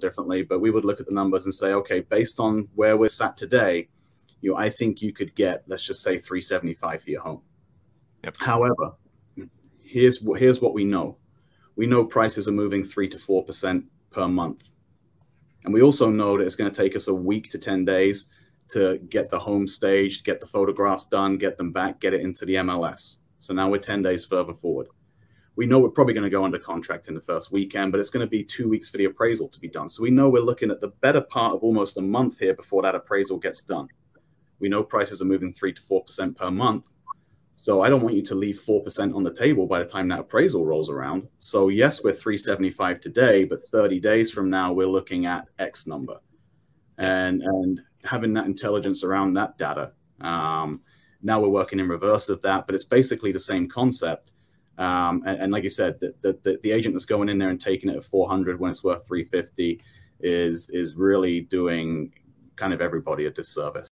differently, but we would look at the numbers and say, okay, based on where we're sat today, you know, I think you could get, let's just say 375 for your home. Yep. However, here's here's what we know. We know prices are moving three to four percent per month. And we also know that it's going to take us a week to 10 days to get the home staged, get the photographs done, get them back, get it into the MLS. So now we're 10 days further forward. We know we're probably going to go under contract in the first weekend, but it's going to be two weeks for the appraisal to be done. So we know we're looking at the better part of almost a month here before that appraisal gets done. We know prices are moving three to 4% per month. So I don't want you to leave 4% on the table by the time that appraisal rolls around. So yes, we're 375 today, but 30 days from now, we're looking at X number. And, and having that intelligence around that data. Um, now we're working in reverse of that, but it's basically the same concept. Um, and, and, like you said, the, the, the, agent that's going in there and taking it at 400 when it's worth 350 is is really doing kind of everybody a disservice.